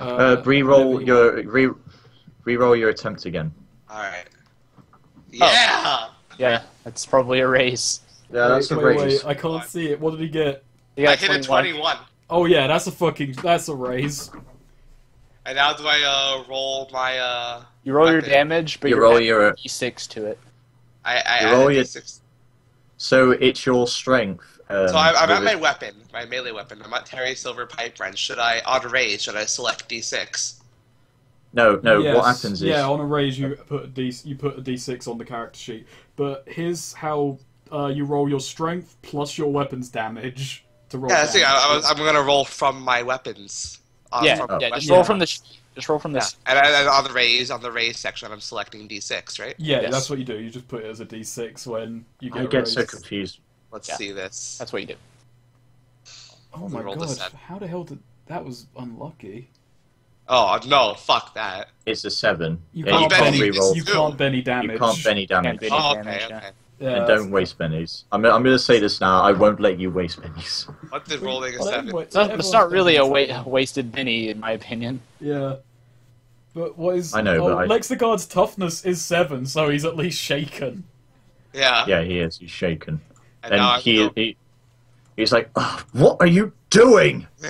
Uh, re-roll whatever your re re-roll your attempt again. All right. Yeah. Yeah, that's probably a raise. Yeah, that's wait, a wait, raise. wait, I can't see it. What did he get? You I got hit a 21. 21. Oh yeah, that's a fucking that's a raise. And now do I uh, roll my uh? You roll your damage, but You you roll roll your d6 to it. I I You roll your- d6. so it's your strength. Um, So I'm, I'm at my weapon, my melee weapon. I'm at Terry Silver Pipe Wrench. Should I on raise? Should I select d6? No, no. Yes, What happens is yeah, on a raise you put a d you put a d6 on the character sheet. But here's how uh, you roll your strength plus your weapons damage to roll. Yeah, see, I, I was, I'm gonna roll from my weapons. Uh, yeah, from yeah. weapons. Just roll from the. sh- Just roll from Yeah. this. And, and on the raise, on the raise section, I'm selecting d6, right? yeah, Yes. that's what you do. You just put it as a d6 when you get. I a get so confused. Let's Yeah. see this. That's what you do. Oh my god! How the hell did that was unlucky? Oh no, fuck that. It's a seven. You yeah, can't you Benny, can't Benny. re-roll. You can't Benny damage. You can't Benny damage. Benny. Oh, damage, okay, yeah. okay. Yeah, and don't waste bennies. I'm, I'm going to say this now. I won't let you waste bennies. What did rolling a seven? anyway, It's not, it's not really a Benny. wa- wasted Benny, in my opinion. Yeah. But what is? I know, oh, but I- Lexicard's toughness is seven, so he's at least shaken. Yeah. Yeah, he is. He's shaken. And, And he, he he's like, "Ugh, "What are you doing?"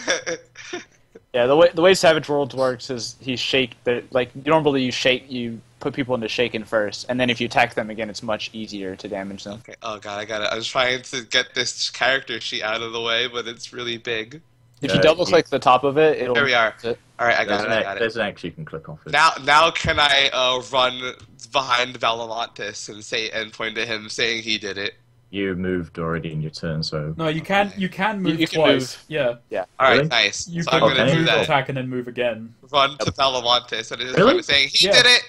Yeah, the way the way Savage Worlds works is he shake, but like normally you shake, you put people into shaken first, and then if you attack them again, it's much easier to damage them. okay. Oh god, I got it. I was trying to get this character sheet out of the way, but it's really big. If Yeah, you double he- click the top of it, it'll. There we are. it. All right, I got it. an, I X- got it. there's an X you can click off it. Now, now can I uh, run behind Valamontis and say and point to him, saying he did it? You moved already in your turn, so No, you can you can move you can twice. move. Yeah, yeah. All right, Really? nice. you so can I'm gonna Okay. do move, that. attack, and then move again. Run to Valamontis and just Really? saying he Yeah. did it.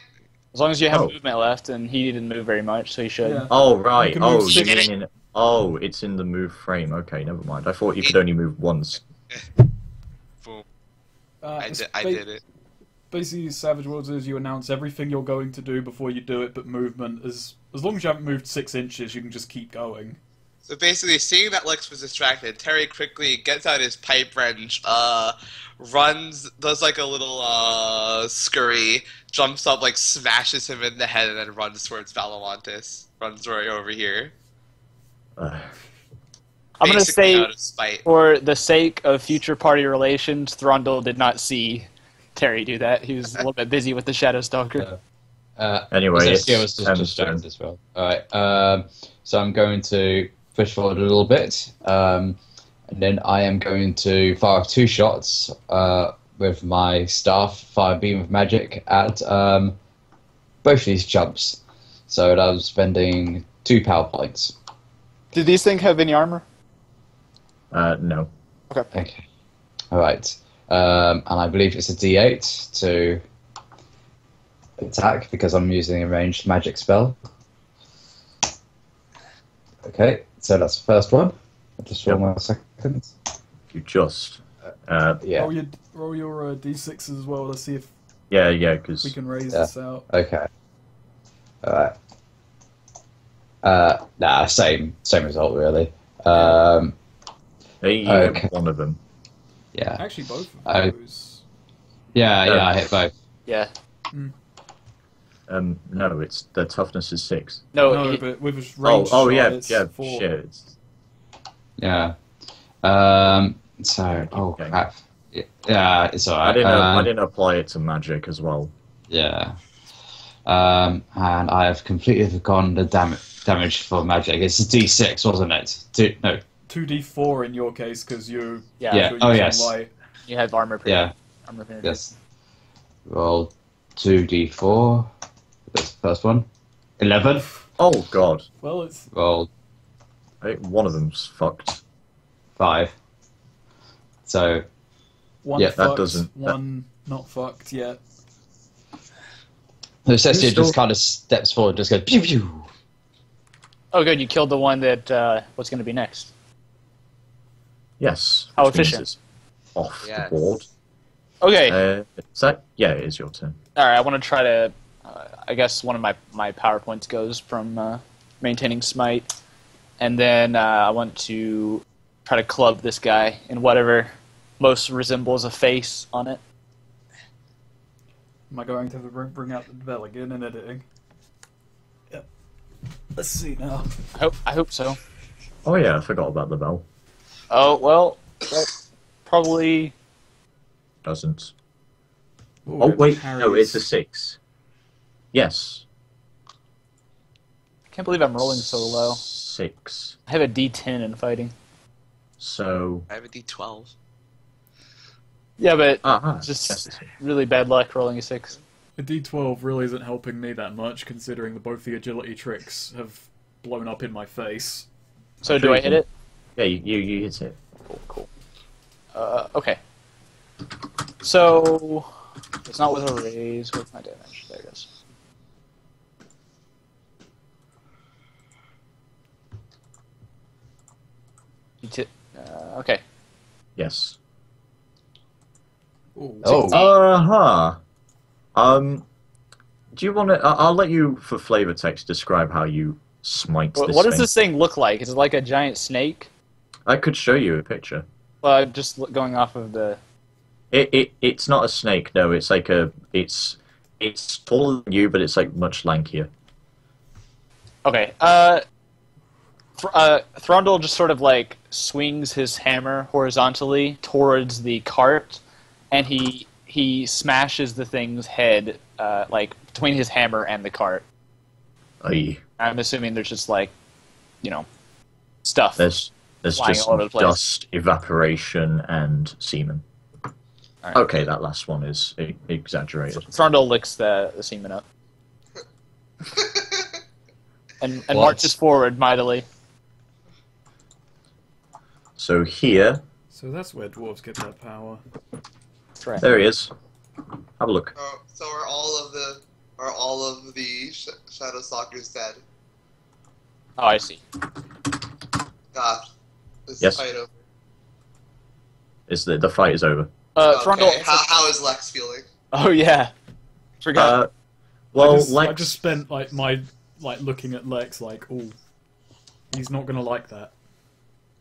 As long as you have Oh. movement left, and he didn't move very much, so he should. Yeah. Oh right. can Oh, you six- mean in, oh, it's in the move frame. Okay, never mind. I thought you could only move once. Boom. Uh, I it's did. I did it. Basically, Savage Worlds is you announce everything you're going to do before you do it, but movement is as long as you haven't moved six inches, you can just keep going. So basically, seeing that Lex was distracted, Terry quickly gets out his pipe wrench, uh, runs, does like a little uh, scurry, jumps up, like smashes him in the head, and then runs towards Valamontis. Runs right over here. Uh, I'm gonna basically say, out of spite. for the sake of future party relations, Thrundle did not see Terry do that. He was a little bit busy with the Shadow Stalker. Uh, Anyway, Zestia it's was just Sam's distracted turn. as well. Alright, um, so I'm going to push forward a little bit, um, and then I am going to fire two shots uh, with my staff, fire beam of magic at um, both of these jumps. So I'm spending two power points. Do these things have any armor? uh, no. Okay. Alright, um, and I believe it's a d8 to attack because I'm using a ranged magic spell. Okay, so that's the first one. I'll just roll my second. You just. Uh, Yeah. Roll your roll your uh, d6 as well. Let's see if yeah, yeah, because we can raise Yeah. this out. Okay. Alright. Uh, nah, same same result really. Um, you Okay. one of them. Yeah, Actually, both of I- those. yeah, Yeah. yeah. I hit both. Yeah. Um, no, it's the toughness is six. No, no, he- but with a Oh, range oh shot, yeah, it's yeah. four. Shit. It's, Yeah. Um. So, oh Okay. crap. Yeah, it's alright. I didn't. I Um, didn't apply it to magic as well. Yeah. Um, and I have completely forgotten the dam- damage for magic. It's a D6, wasn't it? Two, no, Two d four in your case because you. yeah, Yeah. you're Oh, yes. Light. you have armor. Pre- yeah, Armor penetration. yes. Roll 2d4. That's the first one. 11. Oh god, Well, it's Roll I think one of them's fucked. 5. So, one Yeah, that doesn't- that- one not fucked yet. the Zestia still- just kind of steps forward, just goes pew pew. Oh, good. You killed the one that uh, was going to be next. Yes. How efficient. it's Off Yes. the board. Okay. Uh, is that? Yeah, it is your turn. All right. I want to try to. Uh, I guess one of my my powerpoints goes from uh, maintaining smite, and then uh, I want to try to club this guy in whatever most resembles a face on it. Am I going to have to bring, bring out the bell again in editing? Yep. Let's see now. I hope I hope so. Oh yeah, I forgot about the bell. Oh well, probably Doesn't. Ooh, Oh it's wait, no, it's a six. Yes. I can't believe I'm rolling so low. Six. I have a D10 in fighting. So. I have a D12. Yeah, but Uh-huh. just yes. really bad luck rolling a six. A D12 really isn't helping me that much, considering that both the agility tricks have blown up in my face. So do I hit it? Yeah, you, you, you hit it. Cool, cool. Uh, okay. So it's not with a raise. What's my damage? There it goes. You ti- uh, okay. Yes. Ooh. Oh. Uh huh. Um. Do you want to? I'll let you, for flavor text, describe how you smite What, this what does thing. this thing look like? Is it like a giant snake? I could show you a picture. Well, I'm just going off of the. It, it it's not a snake. No, it's like a. It's it's taller than you, but it's like much lankier. Okay. Uh, Thr- uh, Thrundle just sort of like swings his hammer horizontally towards the cart, and he he smashes the thing's head uh, like between his hammer and the cart. Aye. I'm assuming there's just like, you know, stuff. There's there's Flying just all over the place. dust, evaporation, and semen. Alright. Okay, that last one is e- exaggerated. Thrundle licks the, the semen up and, and What? marches forward mightily. So here, So that's where dwarves get their power. That's right. there he is. Have a look. Oh, so are all of the are all of the sh- Shadow Stalkers dead? Oh, I see. God, this Yes. fight over. Is the the fight is over? Uh, okay, Thrundle. how, how is Lex feeling? Oh yeah, forgot. Uh, well, I just, Lex. I just spent like my like looking at Lex like, oh, he's not gonna like that.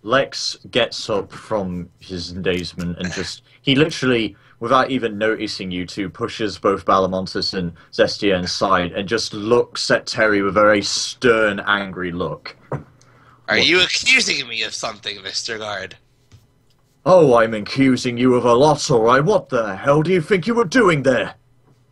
Lex gets up from his endazement and just he literally, without even noticing you two, pushes both Balamontis and Zestia inside and just looks at Terry with a very stern, angry look. Are What? you accusing me of something, Mister Guard? Oh, I'm accusing you of a lot, alright. What the hell do you think you were doing there?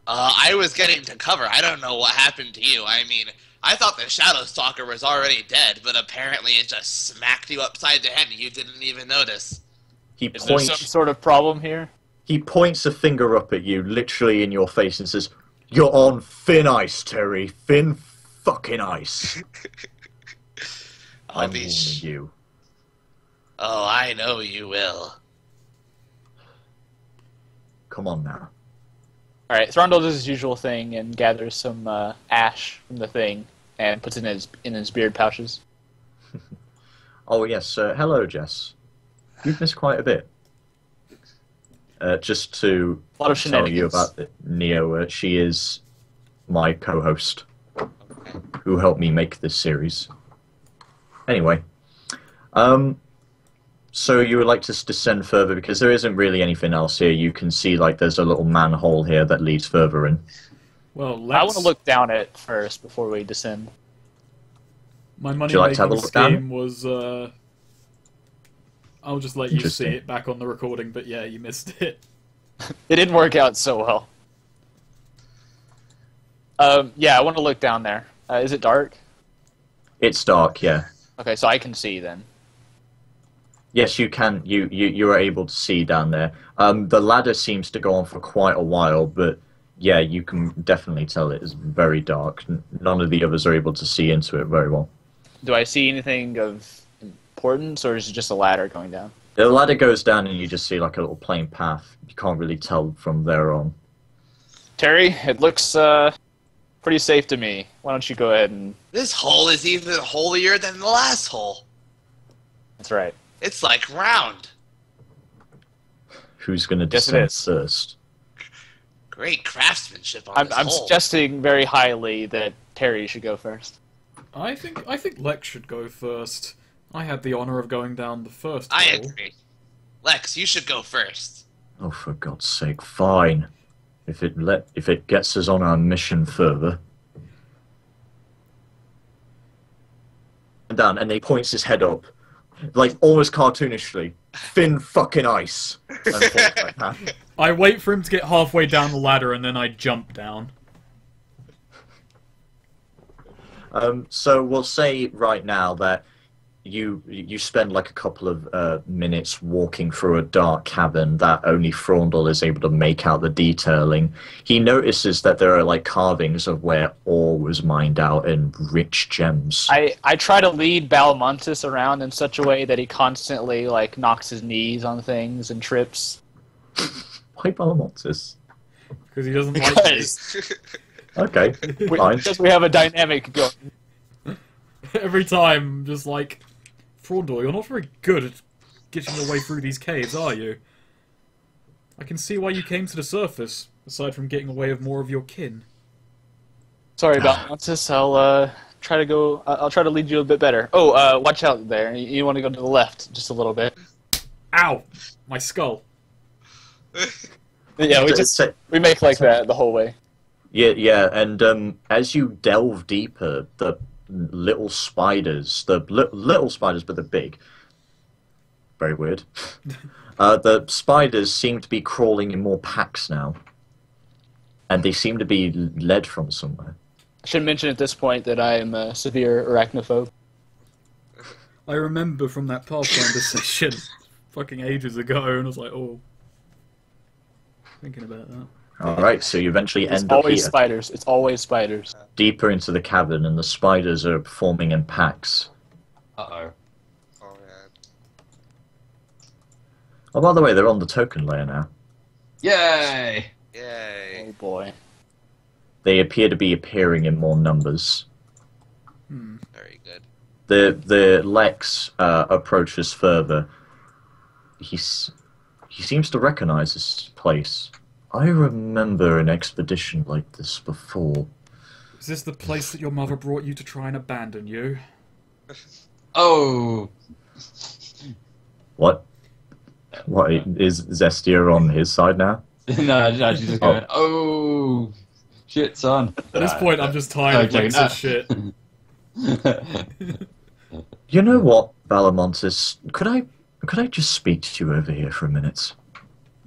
Uh, I was getting to cover. I don't know what happened to you. I mean, I thought the Shadow Stalker was already dead, but apparently it just smacked you upside the head and you didn't even notice. He Is there some sort of problem here? He points a finger up at you, literally in your face, and says, "You're on thin ice, Terry. Thin fucking ice." I'll I'm be. warning Sh- you. oh, I know you will. Come on now. All right, Thrundle does his usual thing and gathers some uh, ash from the thing and puts it in his in his beard pouches. Oh yes, uh, hello, Jess. You've missed quite a bit. Uh, just to A lot of tell you about the Neo, uh, she is my co-host Okay. who helped me make this series. Anyway, um, so you would like to descend further because there isn't really anything else here. You can see like there's a little manhole here that leads further in. Well, Lex, I want to look down it first before we descend. My money like making have a look down? scheme was. Uh, I'll just let you see it back on the recording, but yeah, you missed it. It didn't work out so well. Um, yeah, I want to look down there. Uh, is it dark? It's dark, yeah. Okay, so I can see then. Yes, you can. You you you are able to see down there. Um, the ladder seems to go on for quite a while, but yeah, you can definitely tell it is very dark. None of the others are able to see into it very well. Do I see anything of importance, or is it just a ladder going down? The ladder goes down, and you just see like a little plain path. You can't really tell from there on. Terry, it looks uh, pretty safe to me. Why don't you go ahead and? This hole is even holier than the last hole. That's right. It's like round. Who's going to Yes, descend is. first? Great craftsmanship on I'm, this I'm hole. suggesting very highly that Terry should go first. I think I think Lex should go first. I had the honor of going down the first. I hole. agree. Lex, you should go first. Oh, for God's sake! Fine. If it let if it gets us on our mission further. And down, and he points his head up, like almost cartoonishly, thin fucking ice. And falls back down. I wait for him to get halfway down the ladder and then I jump down. Um, so we'll say right now that you you spend like a couple of uh, minutes walking through a dark cavern that only Frondel is able to make out the detailing. He notices that there are like carvings of where ore was mined out and rich gems. I, I try to lead Balamontis around in such a way that he constantly like knocks his knees on things and trips. Why Balamontis? Because he doesn't like me. Because Okay, we, fine. because we have a dynamic going. Every time, just like, Frondor, you're not very good at getting your way through these caves, are you? I can see why you came to the surface, aside from getting away with more of your kin. Sorry, Balamontis. I'll uh, try to go. I- I'll try to lead you a bit better. Oh, uh, watch out there. You, you want to go to the left just a little bit. Ow! My skull. Yeah, we just we make like that the whole way. Yeah, yeah, and um, as you delve deeper, the little spiders, the li- little spiders, but they're big. Very weird. uh, the spiders seem to be crawling in more packs now, and they seem to be led from somewhere. I should mention at this point that I am a severe arachnophobe. I remember from that Pathfinder session fucking ages ago, and I was like, oh. Thinking about that. All right, so you eventually It's end up always spiders. It's always spiders. deeper into the cavern, and the spiders are forming in packs. Uh oh. oh man. Oh, by the way, they're on the token layer now. Yay! Yay. Oh boy. They appear to be appearing in more numbers. Very good. the the Lex uh, approaches further. He's he seems to recognize this place. I remember an expedition like this before. Is this the place that your mother brought you to try and abandon you? Oh! What? What is Zestia on his side now? no, no, she's just going, oh. oh! Shit, son. At this point, I'm just tired of Okay, Lex's no. shit. You know what, Balamontis? Could I could I just speak to you over here for a minute?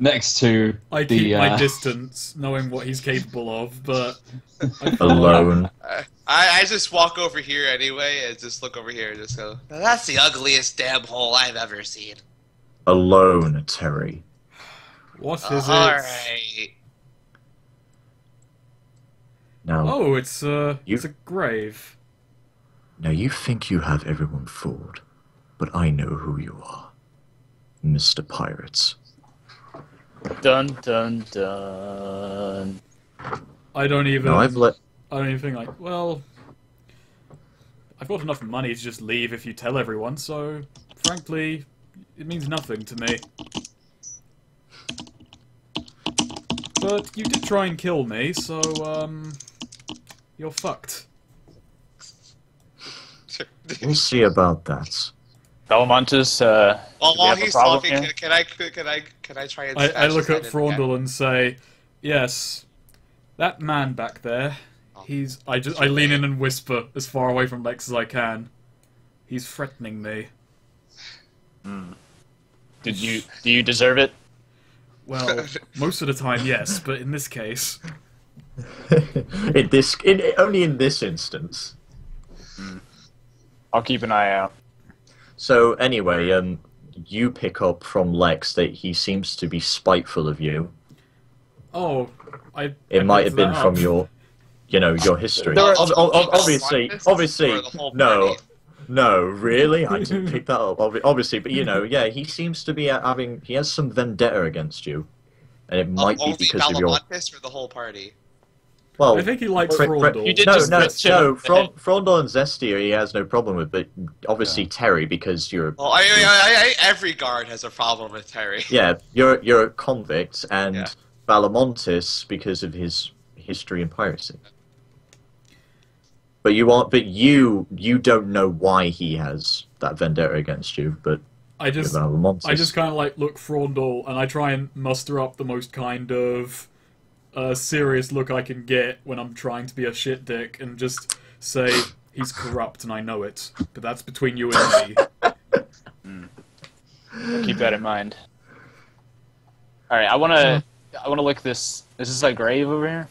Next to I the, keep my uh, distance, knowing what he's capable of, but Alone. Uh, I, I just walk over here anyway and just look over here and just go, that's the ugliest damn hole I've ever seen. Alone, Terry. What is it? Alright. Now Oh, it's uh, You- it's a grave. now you think you have everyone fooled, but I know who you are. Mr. Pirates. Dun dun dun. I don't even. Now I've let I don't even think like. Well, I've got enough money to just leave if you tell everyone. So, frankly, it means nothing to me. But you did try and kill me, so um, you're fucked. we'll see about that. Balamontis, uh, Well, while he's talking, can, can I can I can I try and? I, I look at head in the Frondel and say, "Yes, that man back there. He's." I just I lean in and whisper as far away from Lex as I can. He's threatening me. did you do you deserve it? Well, most of the time, yes, but in this case, in this, in, only in this instance. I'll keep an eye out. So anyway, um, you pick up from Lex that he seems to be spiteful of you. oh, I. It I might have been that from your, you know, your history. Obviously, obviously, no, no, really, I didn't pick that up. Obviously, but you know, yeah, he seems to be uh, having, he has some vendetta against you, and it might be because of your. Or the whole party? Well, I think he likes Fre- Fre- Frondel. You did no, just no, no. that- Fron- Frondel and Zestia, he has no problem with, but obviously Terry, because you're Well, I, I, I, I, every guard has a problem with Terry. Yeah, you're you're a convict, and Yeah. Balamontis because of his history in piracy. But you aren't. But you you don't know why he has that vendetta against you. But I just. Balamontis. I just kind of like look Frondel and I try and muster up the most kind of uh, serious look I can get when I'm trying to be a shit dick and just say he's corrupt and I know it, but that's between you and me. Keep that in mind. All right, I want to. I want to look this. Is this a grave over here?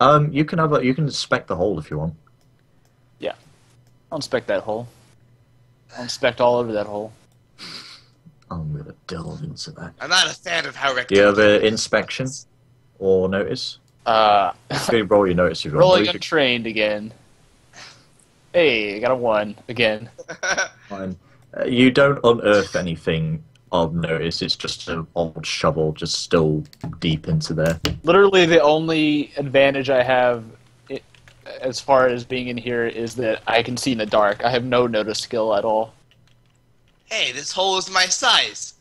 Um, you can have a, you can inspect the hole if you want. Yeah, I'll inspect that hole. I'll inspect all over that hole. I'm gonna delve into that. I'm not a fan of how Do you have rectangular. an inspection or notice? Uh, Go roll your notice you want. rolling Or you untrained again. Hey, I got a one again. Fine. Uh, you don't unearth anything of notice. It's just an old shovel, just still deep into there. Literally, the only advantage I have, i as far as being in here, is that I can see in the dark. I have no notice skill at all. hey, this hole is my size.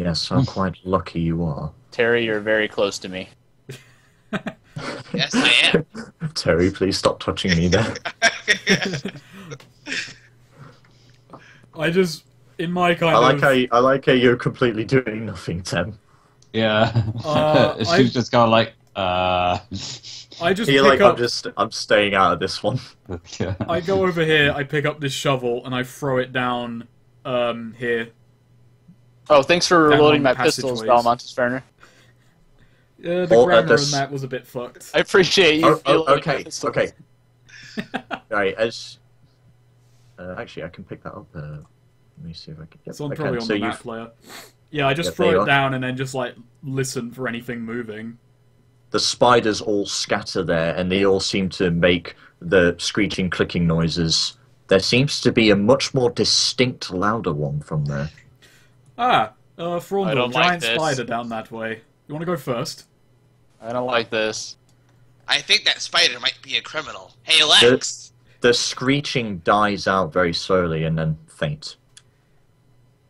Yes, how quite lucky you are. Terry, you're very close to me. Yes, I am. Terry, please stop touching me there. I just, in my kind I like of, how you, I like how you're completely doing nothing, Tem. Yeah. Uh, She's I- just kind of like, uh. I just You're like, up, I'm just, I'm staying out of this one. yeah. I go over here, I pick up this shovel and I throw it down, um, here. Oh, thanks for Down reloading my pistols, passageways. Valmontis Ferner. Uh, the Oh, uh, grammar this- in that was a bit fucked. I appreciate you. Oh, oh, reloading my okay, pistols. okay. Right, as uh, actually, I can pick that up. Uh, let me see if I can. Yep, It's on I probably on So the you, map player. Yeah, I just Yeah, throw it down and then just like listen for anything moving. the spiders all scatter there, and they all seem to make the screeching, clicking noises. There seems to be a much more distinct, louder one from there. Ah, uh, Frondor, don't like giant spider down that way. You want to go first? I don't like this. I think that spider might be a criminal. Hey, Lex. The screeching dies out very slowly and then faints.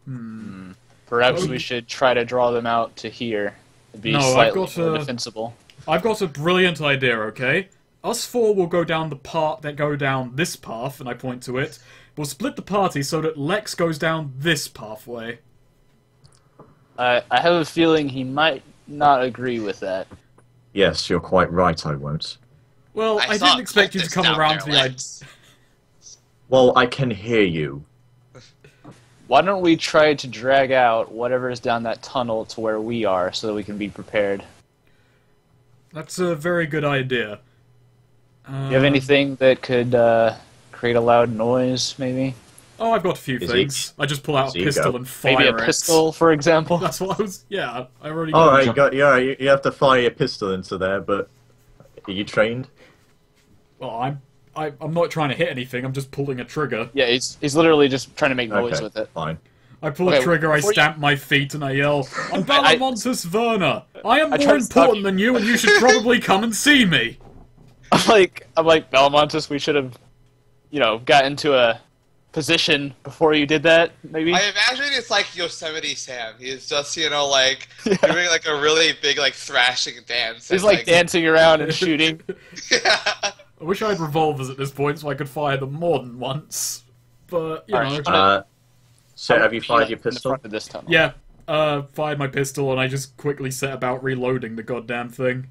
Hmm. Perhaps Oh, we should try to draw them out to here. It'd be No, I've got more a- defensible. I've got a brilliant idea, okay? Us four will go down the part that go down this path, and I point to it. We'll split the party so that Lex goes down this pathway. I I have a feeling he might not agree with that. Yes, you're quite right, I won't. Well, I, saw didn't expect you to come around to the idea. Well, I can hear you. Why don't we try to drag out whatever is down that tunnel to where we are so that we can be prepared? That's a very good idea. Uh, Do you have anything that could uh, create a loud noise, maybe? Oh, I've got a few Is things. I just pull out a pistol and fire Maybe a it. pistol, for example? That's what I was. Yeah, I already. All got right, got, yeah, you, you have to fire your pistol into there, but are you trained? Well, I'm. I, I'm not trying to hit anything. I'm just pulling a trigger. Yeah, he's, he's literally just trying to make noise okay, with it. fine. I pull Okay, a trigger. I before you- stamp my feet and I yell, "I'm I- Balamontus Werner. I am I more tried important you. than you, and you should probably come and see me." I'm like, I'm like, Belamontis, we should have, you know, got into a position before you did that, maybe? I imagine it's like Yosemite Sam. He's just, you know, like doing like a really big like thrashing dance. He's and, like dancing around and shooting. I wish I had revolvers at this point so I could fire them more than once. But you Alright, know, Uh, so have you fired your pistol? front this tunnel. yeah. Uh, fired my pistol and I just quickly set about reloading the goddamn thing.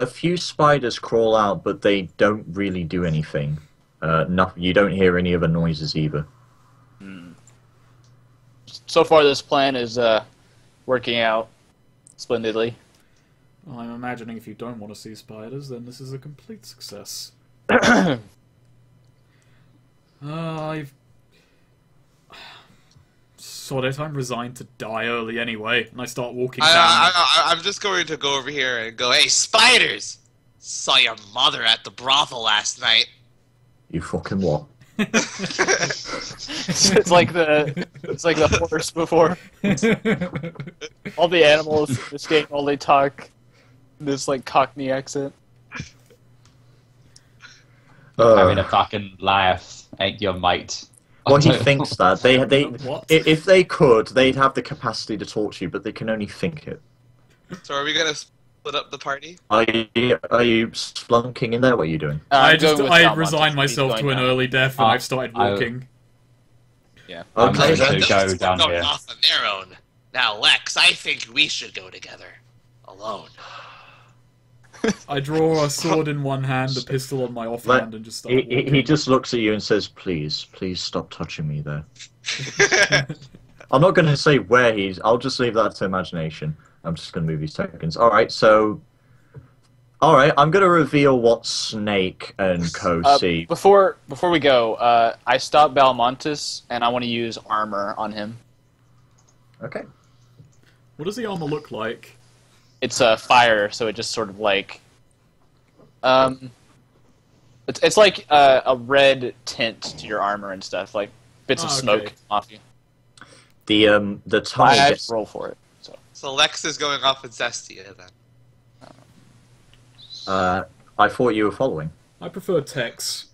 A few spiders crawl out, but they don't really do anything. Uh, no, you don't hear any other noises either. So far, this plan is uh, working out splendidly. Well, I'm imagining if you don't want to see spiders, then this is a complete success. Uh, I've. Sod it, I'm resigned to die early anyway, and I start walking I, down. I, I, I'm just going to go over here and go, hey, spiders! Saw your mother at the brothel last night. You fucking what? it's, it's like the it's like the horse before. All the animals escape while they talk. This like Cockney accent. Having Uh, a fucking laugh at your mate. well, he thinks that they they What? if they could, they'd have the capacity to torture you, but they can only think it. So are we gonna split up the party? Are you are you splunking in there? What are you doing? Uh, I just I Valmontis. resigned He's myself to an down. early death and Uh, I've started I- walking. Yeah. I'm Okay, going then. to go down Going here. off on their own. Now, Lex, I think we should go together. Alone. I draw a sword in one hand, a pistol on my off Let- hand, and just start He, he, he just looks at you and says, "Please, please stop touching me there." I'm not going to say where he's. I'll just leave that to imagination. I'm just going to move these tokens. All right, so. All right, I'm going to reveal what Snake and Co Uh, see. before before we go, uh, I stop Balmontis and I want to use armor on him. Okay. What does the armor look like? It's a uh, fire, so it just sort of like, um, it's it's like uh, a red tint to your armor and stuff, like bits of Ah, smoke okay. off you. The um the I tunnel have gets to roll for it. So so Lex is going off with Zestia then. Uh, I thought you were following. I prefer Tex.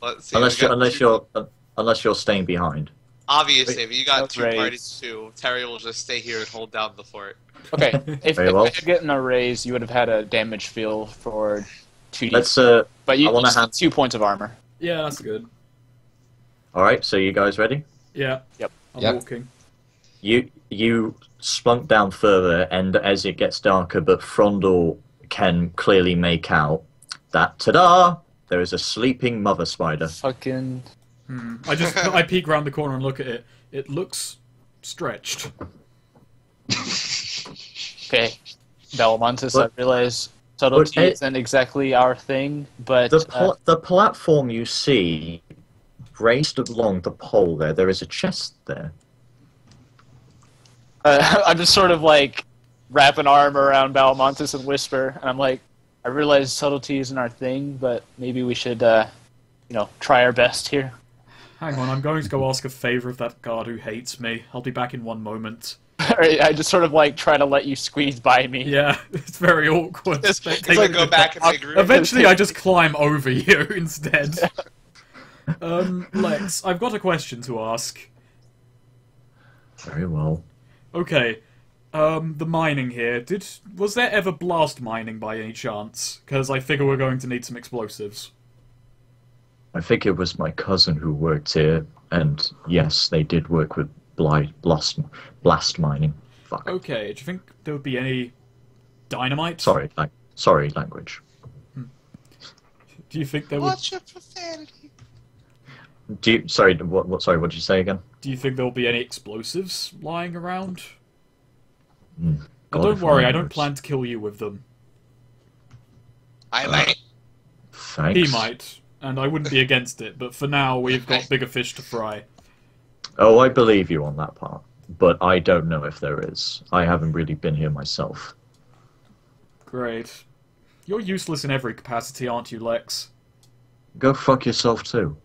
Let's see. Unless you're, unless two- you're uh, unless you're staying behind. Obviously, but you got That's two right. parties too. Terry will just stay here and hold down the fort. okay, if, Very if well. I had gotten a raise, you would have had a damage feel for two d. Let's uh. But you I wanna have- two points of armor. Yeah, that's good. All right, so you guys ready? Yeah. Yep. I'm Yep. walking. You you splunk down further, and as it gets darker, but Frondel can clearly make out that ta-da! There is a sleeping mother spider. Fucking Hmm. I just I peek around the corner and look at it. It looks stretched. okay, Balmontis. But- I realize subtlety but it- isn't exactly our thing, but The uh, the platform you see raised along the pole there. There is a chest there. Uh, I'm just sort of like wrap an arm around Balmontis and whisper, and I'm like, I realize subtlety isn't our thing, but maybe we should, uh, you know, try our best here. Hang on, I'm going to go ask a favor of that guard who hates me. I'll be back in one moment. I just sort of like try to let you squeeze by me. Yeah, it's very awkward. It's, Take- it's take like go to- back and regroup. Eventually, I just climb over you instead. Um, Lex, I've got a question to ask. Very well. Okay, um, the mining here. Did was there ever blast mining by any chance? Because I figure we're going to need some explosives. I think it was my cousin who worked here, and yes, they did work with bli- blast blast mining. Fuck. Okay, do you think there would be any dynamite? Sorry, like sorry, language. Do you think there would? Watch your profanity. Do you, sorry, what, what? Sorry, what did you say again? Do you think there will be any explosives lying around? Hmm. But God, don't worry, I I don't plan to kill you with them. I might. Thanks. He might, and I wouldn't be against it. But for now, we've got bigger fish to fry. Oh, I believe you on that part, but I don't know if there is. I haven't really been here myself. Great. You're useless in every capacity, aren't you, Lex? Go fuck yourself too.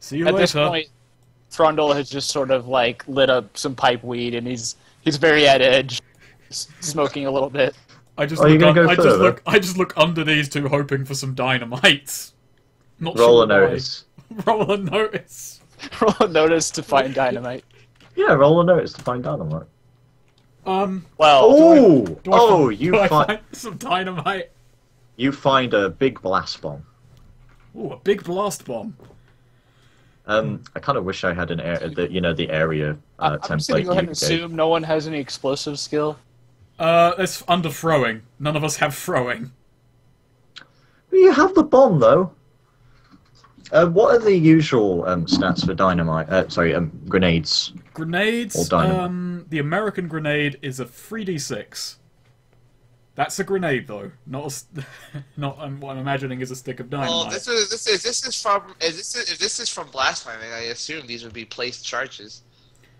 See you At later. this point, Thrundle has just sort of like lit up some pipe weed, and he's he's very at edge, smoking a little bit. I just Are you look. gonna un- go I just look. I just look under these two, hoping for some dynamite. Not Roll a sure why. notice. Roll a notice. Roll a notice to find dynamite. Yeah, roll a notice to find dynamite. Um. Well, Oh, Do I oh, find, you do I find find some dynamite? you find a big blast bomb. Ooh, a big blast bomb. Um, I kind of wish I had an air, the, you know, the area uh, I'm just gonna template go ahead you and gave. assume no one has any explosive skill. Uh, it's under throwing. None of us have throwing. You have the bomb though. Uh, what are the usual um, stats for dynamite? Uh, sorry, um, grenades. Or Grenades. dynamite. Um, the American grenade is a 3d6. That's a grenade, though. Not a, s- not um, what I'm imagining is a stick of dynamite. Well, this is this is this is from is this is, if this is from blast mining. I assume these would be placed charges,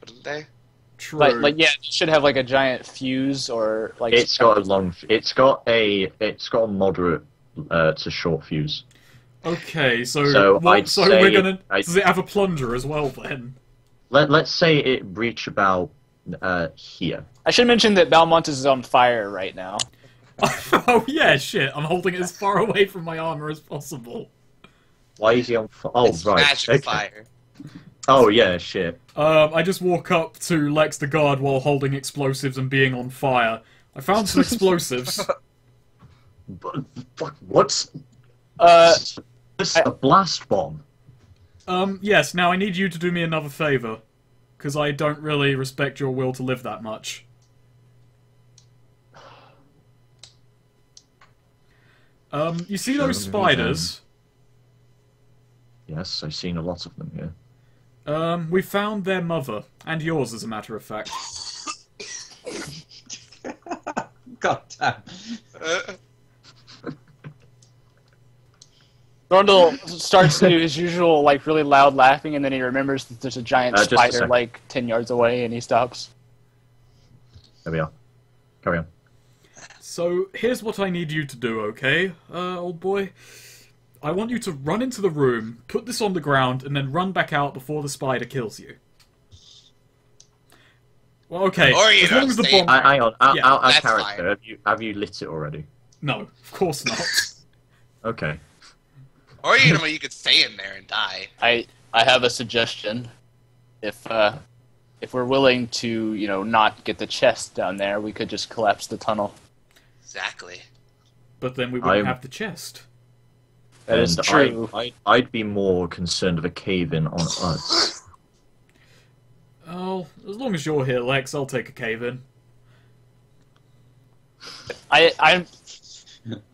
wouldn't they? True. Like, like yeah, you should have like a giant fuse or like. It's got a long. It's got a. It's got a moderate uh, to short fuse. Okay, so So what, I'd so say we're gonna. I- Does it have a plunger as well then? Let Let's say it reach about uh, here. I should mention that Balmontis is on fire right now. oh yeah, shit! I'm holding it as far away from my armor as possible. Why is he on? F- oh it's right. magic okay. fire. Oh yeah, shit. Um, I just walk up to Lex the guard while holding explosives and being on fire. I found some explosives. But, fuck, what's Uh, this? I- a blast bomb? um, yes. Now I need you to do me another favor. because I don't really respect your will to live that much. Um, you see those spiders? Yes, I've seen a lot of them here. Um, we found their mother, and yours, as a matter of fact. God damn. Uh, Thorndal starts to do his usual, like, really loud laughing, and then he remembers that there's a giant Uh, just a spider, like, 10 yards away, and he stops. There we are. Carry on. So here's what I need you to do, okay, uh, old boy? I want you to run into the room, put this on the ground, and then run back out before the spider kills you. Well, okay. Or you as long as the stay- bomb. I, hang on. Out, Yeah, out, out that's character. fine. Have you have you lit it already? No, of course not. Okay. or you know you could stay in there and die. I I have a suggestion. If uh, if we're willing to, you know, not get the chest down there, we could just collapse the tunnel. Exactly. but then we wouldn't I'm- have the chest. That is And true. I, I, I'd be more concerned of a cave in on us. Oh, as long as you're here, Lex, I'll take a cave in. I I'm.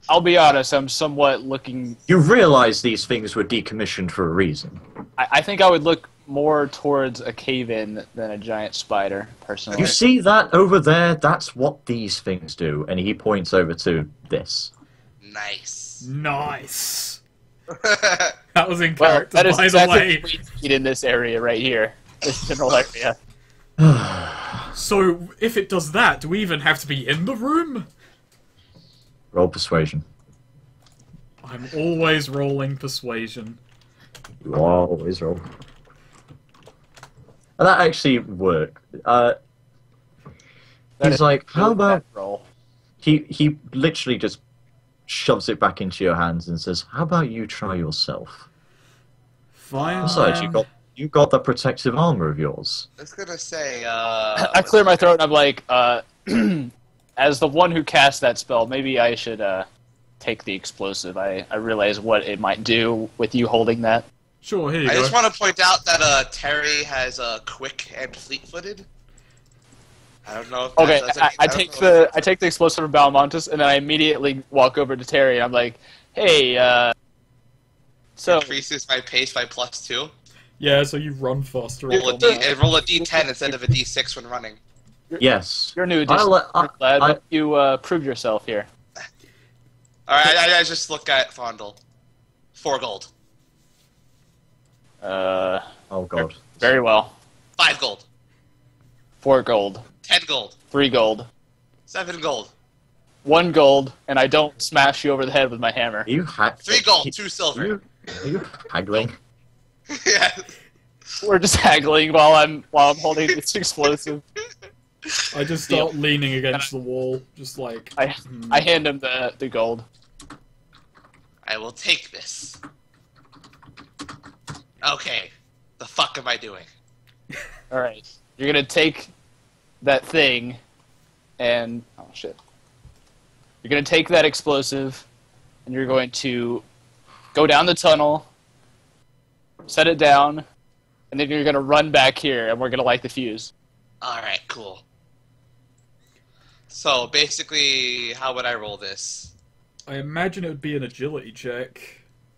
I'll be honest. I'm somewhat looking. You realise these things were decommissioned for a reason. I, I think I would look more towards a cave in than a giant spider, personally. You see that over there? That's what these things do. And he points over to this. Nice. Nice. That was in well, character, that is by the exactly way. what in this area right here, this general area. So, if it does that, do we even have to be in the room? Roll persuasion. I'm always rolling persuasion. You always roll. And that actually worked. Uh, he's like, how about roll? he he literally just shoves it back into your hands and says, "How about you try yourself?" Fine. Besides, you then. got you got the protective armor of yours. I was gonna say, uh. I clear my throat and I'm like, uh, as the one who cast that spell, maybe I should uh, take the explosive. I, I realize what it might do with you holding that. Sure, here you I go. just want to point out that uh, Terry has uh, quick and fleet-footed. I don't know if that Okay, does I, any- I take the I take the explosive from Balmontis and then I immediately walk over to Terry and I'm like, hey, uh, so increases my pace by plus two. Yeah, so you run faster. Roll a on D that. and roll a D10 instead of a D6 when running. Yes. you're new addition, I'll let- I- lad. I- but you uh, prove yourself here. All right, I, I just look at Fondle. Four gold, Uh, Oh god. very well. five gold, Four gold, ten gold, three gold, seven gold, one gold, and I don't smash you over the head with my hammer. Are you ha- three gold, two silver. you, are you haggling? yeah. We're just haggling while I'm while I'm holding this explosive. I just start leaning against the wall, just like. I hmm. I hand him the the gold. I will take this. Okay, the fuck am I doing? All right, you're gonna take that thing, and oh shit, you're gonna take that explosive, and you're going to go down the tunnel, set it down, and then you're gonna run back here, and we're gonna light the fuse. All right, cool. So basically, how would I roll this? I imagine it would be an agility check.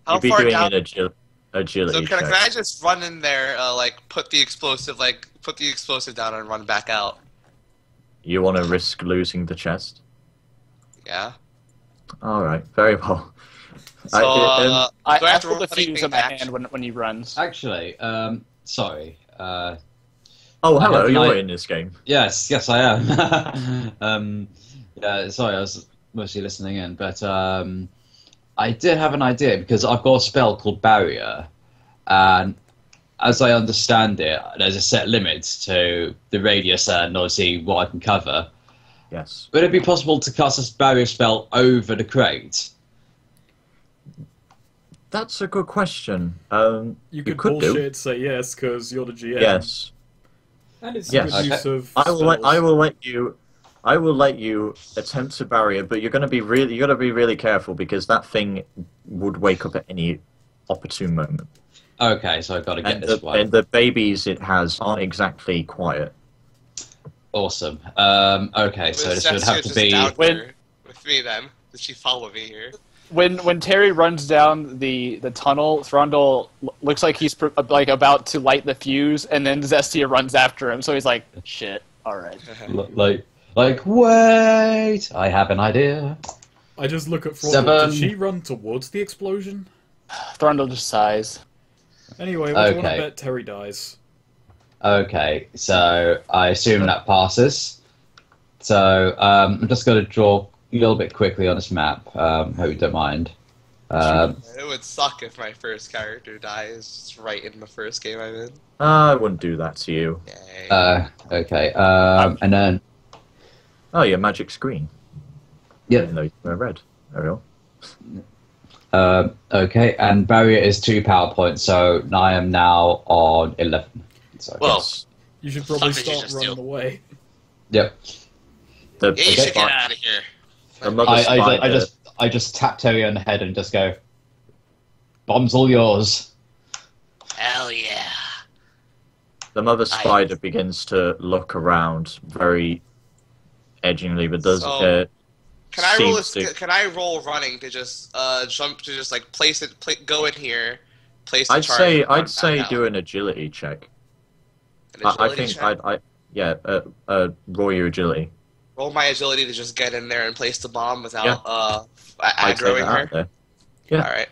How You'd be far doing down? an agil- agility So can, can I just run in there, uh, like put the explosive, like put the explosive down and run back out? You want to risk losing the chest? Yeah. All right, very well. So I- um, uh, I, I I have to hold the fuse in my back? hand when when he runs. Actually, um, sorry. Uh, oh, hello, you're my- in this game. yes, yes, I am. um, yeah, sorry, I was mostly listening in, but um, I did have an idea because I've got a spell called Barrier, and as I understand it, there's a set limit to the radius and obviously what I can cover. Yes. Would it be possible to cast a barrier spell over the crate? That's a good question. Um, You could, could do. bullshit say yes because you're the GM. yes. And it's Yes. a good use of. I will let. I will let you I will let you attempt a barrier, but you're going to be really you're going to be really careful because that thing would wake up at any opportune moment. Okay, so I've got to get And this the, one. and the babies it has aren't exactly quiet. Awesome. Um, okay, so this would have to be. When- with me then. Did she follow me here? When when Terry runs down the, the tunnel, Thrundle looks like he's pr- like about to light the fuse, and then Zestia runs after him. So he's like, "Shit, all right." Like, like, wait! I have an idea. I just look at Froggle. Seven. Did she run towards the explosion? Thrundle just sighs. Anyway, what do you want to bet Terry dies? Okay, so I assume that passes. So um, I'm just going to draw a little bit quickly on this map. Um, hope you don't mind. Um, It would suck if my first character dies just right in the first game I'm in. Ah, I wouldn't do that to you. Uh, okay, um, and then Oh, your magic screen. yeah, Even though you wear red. There we go. um, okay, and barrier is two power points, so I am now on eleven. So, Well, Yes. You should probably Fuck start running do? away. yep. The, yeah, you the should get out of here. I, I, I just I just tap Terry on the head and just go, "Bombs all yours." Hell yeah. the mother spider begins to look around very edgingly, but does So, uh, Can I roll? A, Can I roll running to just uh jump to just like place it, go in here, place the I'd say I'd say back do an agility check. An I, I think check? I'd I yeah uh, uh roll your agility. roll my agility to just get in there and place the bomb without Yeah. uh aggroing her. Yeah. All right.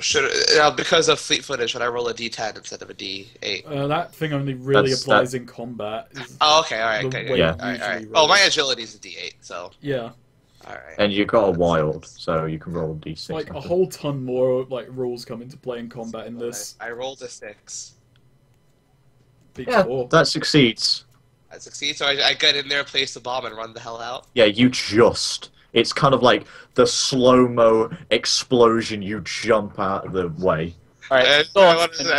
Should now because of Fleet-Footed, should I roll a D10 instead of a D8? Uh, that thing only really That's- applies in combat. Is- Oh, okay, all right, The okay, way Yeah. all right, all right. usually Oh, my rolls. agility is a D8, so Yeah, all right. And you got a wild, so you can roll d6. like a after. whole ton more like rules come into play in combat in this. I, I rolled a six. Yeah, score. that succeeds. I succeed, so I, I get in there, place the bomb, and run the hell out. Yeah, you just. It's kind of like the slow mo explosion. You jump out of the way. All right. Uh, so I wanted to-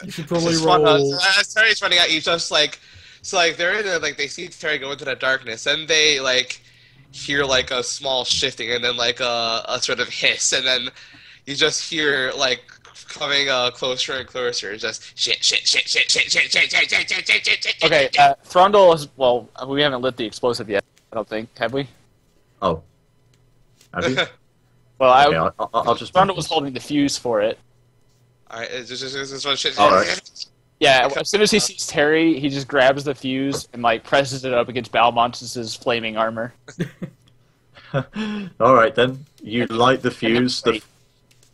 I- You should probably Just one, uh, roll. as Terry's running out, you just like, so like they're in there, like they see Terry go into the darkness, and they like hear like a small shifting, and then like a, a sort of hiss, and then you just hear like coming uh, closer and closer, just shit, shit, shit, shit, shit, shit, shit, shit, shit, shit, shit, shit, shit, shit. Okay, uh, Thrundle is well. We haven't lit the explosive yet. I don't think have we? Oh. Have you? Well, Okay, I, I'll, I'll, I'll just. Thrundle was holding the fuse for it. All right, it's just, it's just, it's shit. All right. Yeah, as soon as he sees Terry, he just grabs the fuse and like presses it up against Balmontis' flaming armor. All right then. You light the fuse. The,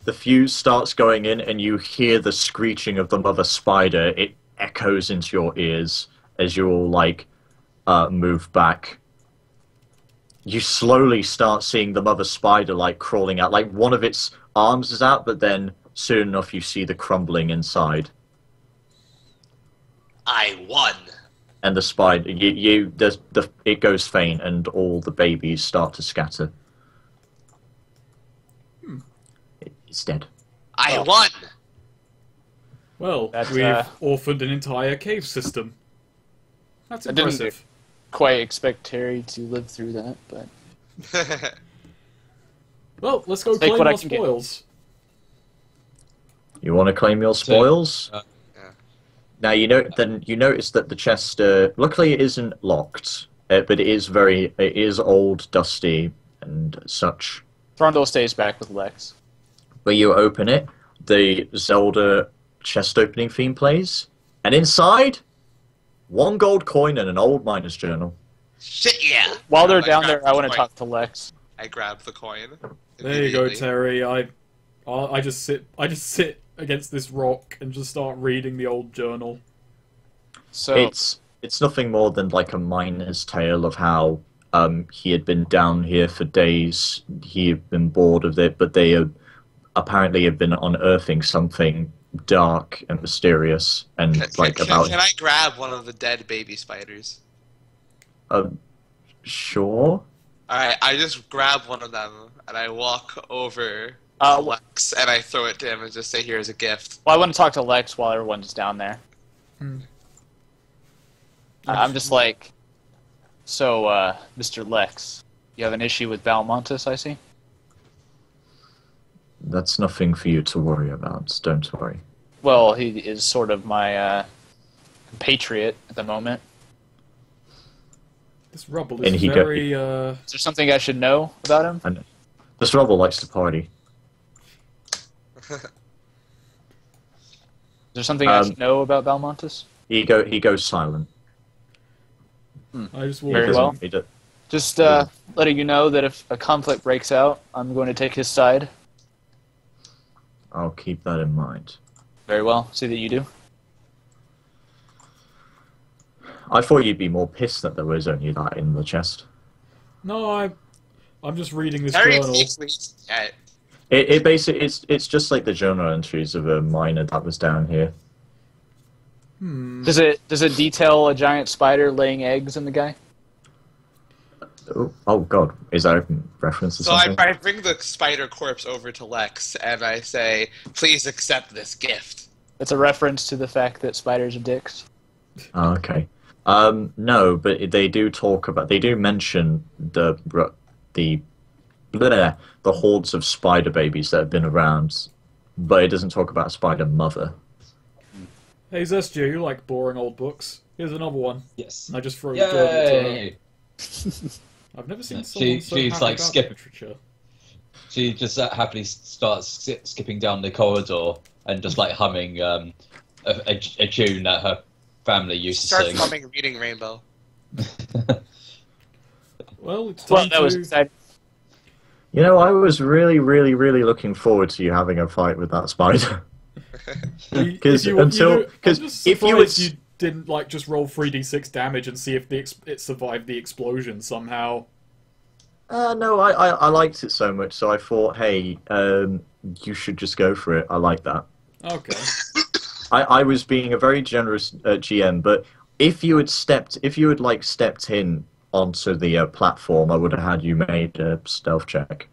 the fuse starts going in, and you hear the screeching of the mother spider. It echoes into your ears as you all like uh, move back. You slowly start seeing the mother spider like crawling out. Like one of its arms is out, but then soon enough you see the crumbling inside. I won. and the spider you, you there's the it goes faint and all the babies start to scatter It- it's dead I Oh. won. Well, That's, we've uh, orphaned an entire cave system. That's impressive. Quite expect Terry to live through that, but Well, let's go Take claim what I our get. spoils. you want to claim your spoils uh, Yeah. now you know then you notice that the chest uh, luckily it isn't locked uh, but it is very it is old dusty and such Thrundle stays back with Lex. where you open it the zelda chest opening theme plays and inside one gold coin and an old miner's journal Shit, yeah. While they're I down grabbed there, the I want to talk to Lex. I grabbed the coin. There you go. Terry. I, I, I just sit, I just sit against this rock and just start reading the old journal. So It's it's nothing more than like a miner's tale of how um, he had been down here for days. He had been bored of it, but they have, apparently have been unearthing something dark and mysterious and Can, like can, about. can I grab one of the dead baby spiders? Um, sure. Alright, I just grab one of them and I walk over Uh, to Lex and I throw it to him and just say, here's a gift. well, I want to talk to Lex while everyone's down there. Hmm. I- I'm just like, so, uh, Mr. Lex, you have an issue with Balmontis, I see. That's nothing for you to worry about. Don't worry. Well, he is sort of my uh, compatriot at the moment. This rubble And is he go- very. Uh, Is there something I should know about him? And this rubble likes to party. Is there something I Um, should know about Balmontis? He go he goes silent. I just He walk Very well. he do- Just uh, letting you know that if a conflict breaks out, I'm going to take his side. I'll keep that in mind. Very well. See that you do. I thought you'd be more pissed that there was only that in the chest. no, I. I'm just reading this Terry journal. takes me It, it basically it's it's just like the journal entries of a miner that was down here. Hmm. Does it does it detail a giant spider laying eggs in the guy? Oh, oh God, is that a reference to So I, something? I bring the spider corpse over to Lex and I say, "Please accept this gift." It's a reference to the fact that spiders are dicks. Oh, okay. Um, no, but they do talk about they do mention the the bleh, the hordes of spider babies that have been around, but it doesn't talk about spider mother. Hey Zestia, you like boring old books? Here's another one. Yes. And I just throw the journal to her. Yay! I've never seen Yeah, someone she- so she's happy like about skip- literature. She just uh, happily starts sk- skipping down the corridor and just like humming um, a, a, a tune that her family used to Starts sing. humming "Reading Rainbow." Well, it's time Well, that was to. exciting. You know, I was really, really, really looking forward to you having a fight with that spider. You- 'Cause if you- you until- know, I'm 'cause just if you surprised would- you didn't like just roll three d six damage and see if the ex- it survived the explosion somehow. Uh, no, I, I, I liked it so much, so I thought, hey, um, you should just go for it. I like that. Okay. I, I was being a very generous uh, GM, but if you had stepped, if you had like stepped in onto the uh, platform, I would have had you made a stealth check.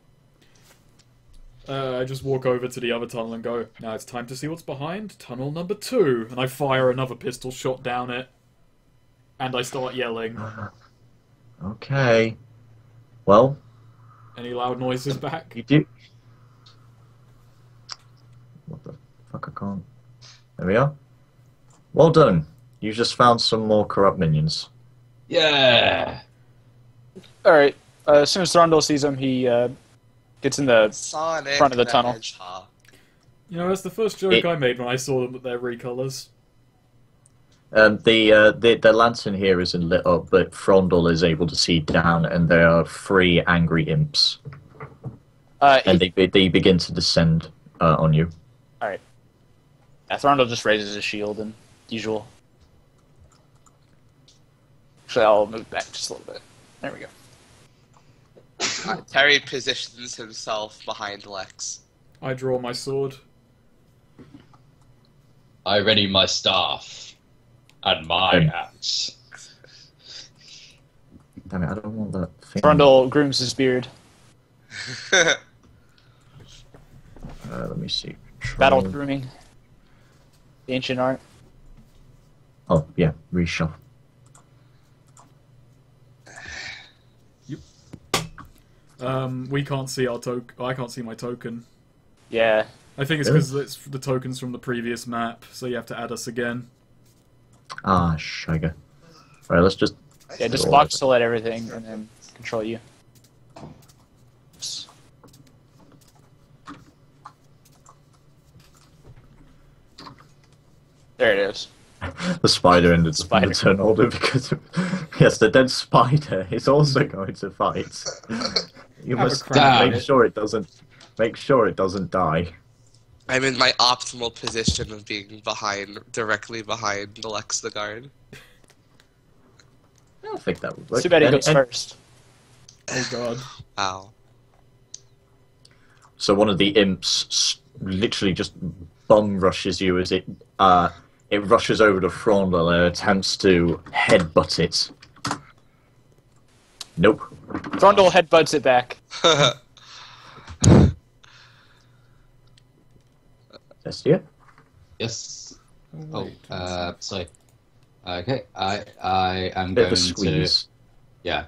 Uh, I just walk over to the other tunnel and go, now it's time to see what's behind tunnel number two. And I fire another pistol shot down it. And I start yelling. Okay. Well, Any loud noises back? you do. What the fuck? I can't. There we are. Well done. You just found some more corrupt minions. yeah. All right. Uh, as soon as Thorondor sees him, he uh, gets in the. Sonic Front of the the tunnel. Hedgehog. You know, that's the first joke It- I made when I saw them at their recolors. Um, the, uh, the the lantern here isn't lit up, but Frondel is able to see down, and there are three angry imps, Uh, and he, they they begin to descend uh, on you. Alright. Yeah, Thorondor just raises his shield and usual. Actually, I'll move back just a little bit. There we go. Terry positions himself behind Lex. I draw my sword. I ready my staff and my axe. Damn it! I don't want that thing. Thrundle grooms his beard. Uh, let me see. Battle grooming. The ancient art. Oh yeah, reshuffle. Um, we can't see our token. I can't see my token. Yeah. I think it's because it's the tokens from the previous map, so you have to add us again. Ah, sugar. Right, let's just. Yeah, just Cool. box select everything and then control you. Oops. There it is. The spider in the, Spider. the turn order because yes, the dead spider is also going to fight. You Have must make sure it doesn't. Make sure it doesn't die. I'm in my optimal position of being behind, directly behind Lex the guard. I don't think that would work. Too bad he goes and- first. Oh god. Wow. So one of the imps literally just bum rushes you as it uh, it rushes over to Frondel and attempts to headbutt it. Nope. Thorondor headbutts it back. Zestia? Yes. Oh, uh, sorry. Okay, I I am Bit going to yeah.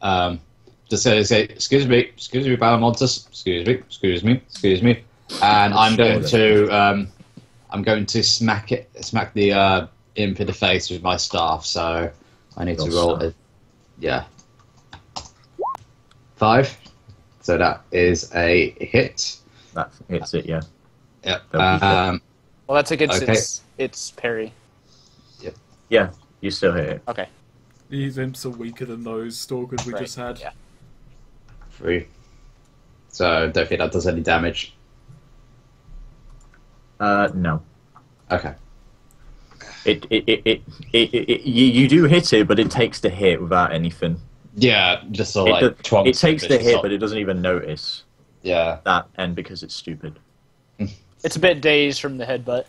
Um, just say, say excuse me, excuse me, Balamontis, excuse me, excuse me, excuse me. and I'm going to um, I'm going to smack it, smack the uh, imp in the face with my staff. So I need to roll staff. it. Yeah, five. So that is a hit. That hits it, yeah. Yep. Um, Well, that's against Okay. its its parry. Yeah, you still hit it. Okay. These imps are weaker than those stalkers we Right, just had. yeah. three. So don't think that does any damage. Uh, no. Okay. It, it, it, it, it, it, it you, you do hit it, but it takes the hit without anything. Yeah, just so like do- twonks it takes the hit, but it doesn't even notice yeah. that, and because it's stupid. It's a bit dazed from the headbutt.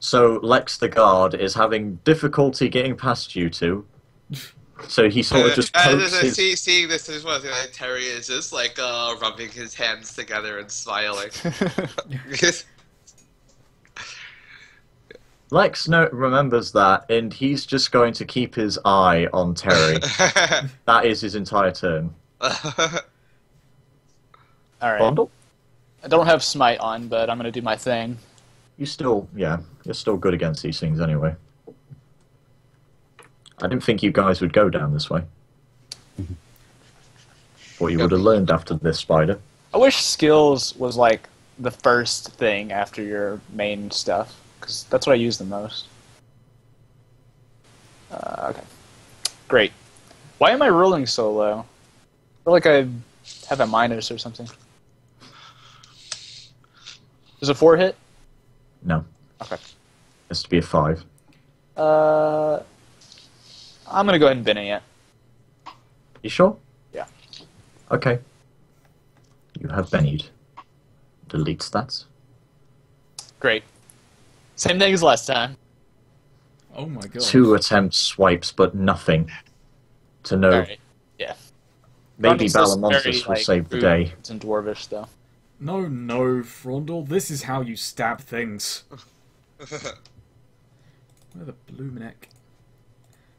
So Lex the guard is having difficulty getting past you two. So he sort of just Uh, uh, his. see, seeing this, is one thing Terry is just like uh, rubbing his hands together and smiling. Lex no, remembers that, and he's just going to keep his eye on Terry. that is his entire turn. All right. Bondle? I don't have smite on, but I'm gonna do my thing. You still, yeah, you're still good against these things anyway. I didn't think you guys would go down this way. Thought you would have learned after this spider. I wish skills was like the first thing after your main stuff, because that's what I use the most. Uh, okay, great. Why am I rolling so low? I feel like I have a minus or something. Is a four hit? No, Okay. has to be a five. Uh, I'm gonna go ahead and Benny it. You sure? Yeah. Okay. You have Bennied. Delete stats. Great. Same thing as last time. Oh my god. Two attempt swipes, but nothing. To know, All right. Yeah. maybe Thrundle's still Balamontis very, will like, save the day. It's in dwarvish though. No, no, Frondel. This is how you stab things. Where the Blumeneck?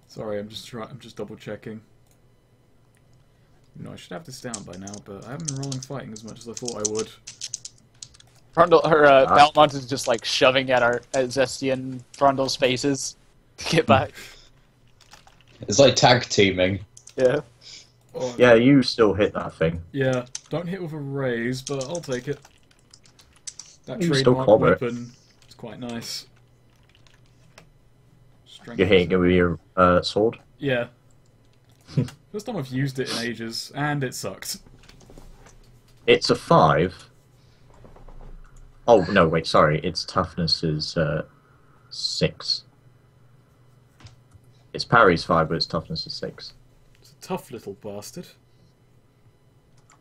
Sorry, I'm just trying. I'm just double checking. You know, I should have this down by now, but I haven't been rolling fighting as much as I thought I would. Frondel, her uh, Ah. Balmontis just like shoving at our at Zestia and Frondel's faces to get back. It's like tag teaming. yeah. Oh, Yeah, you still hit that thing. Yeah, don't hit with a raise, but I'll take it. That You still trademark clobber it. weapon is quite nice. Strength You're hitting it with your uh, sword. Yeah. First time I've used it in ages, and it sucked. It's a five. Oh no, wait, sorry. Its toughness is uh, six. Its parry's five, but its toughness is six. It's a tough little bastard.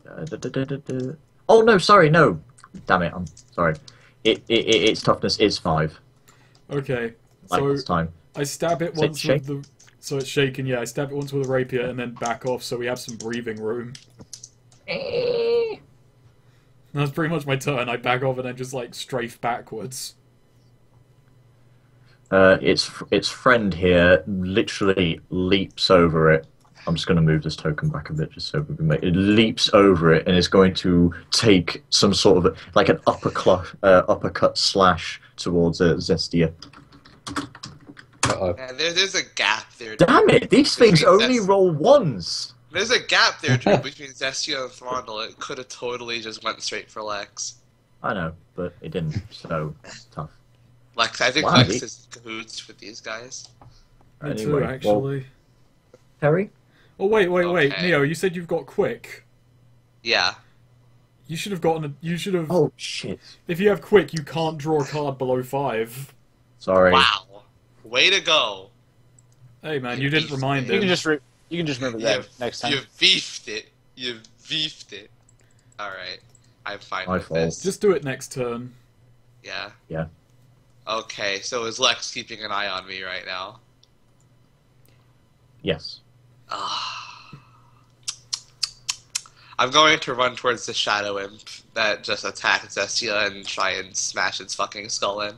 Uh, da- da- da- da- da. Oh no, sorry, no. Damn it, I'm sorry. It, it, it its toughness is five. Okay, Like so this time. I stab it So it's once with the. So it's shaken, yeah. I stab it once with a rapier and then back off so we have some breathing room. That's pretty much my turn. I back off and then just like strafe backwards. Uh, its its friend here literally leaps over it. I'm just going to move this token back a bit just so we can make it leaps over it and is going to take some sort of a, like an uppercut uh, uppercut slash towards uh, Zestia. Uh-oh. Man, there, there's a gap there. Damn it! These things only roll ones. There's a gap there, Drew, between Zestia and Thrundle. It could have totally just went straight for Lex. I know, but it didn't. So it's tough. Lex, I think Wow, Lex is in cahoots with these guys. Me Anyway, too, well- actually. Terry, Oh wait, wait, wait, Okay. Neo. You said you've got quick. Yeah. You should have gotten. A, you should have. oh shit! If you have quick, you can't draw a card below five. Sorry. Wow. Way to go. Hey man, you didn't remind You him. can just re- you can just remember that You, next time. you beefed it. You beefed it. Alright. I'm fine My with fault. this. Just do it next turn. Yeah. Yeah. Okay, so is Lex keeping an eye on me right now? Yes. Ah. I'm going to run towards the Shadow Imp that just attacked Zestia and try and smash its fucking skull in.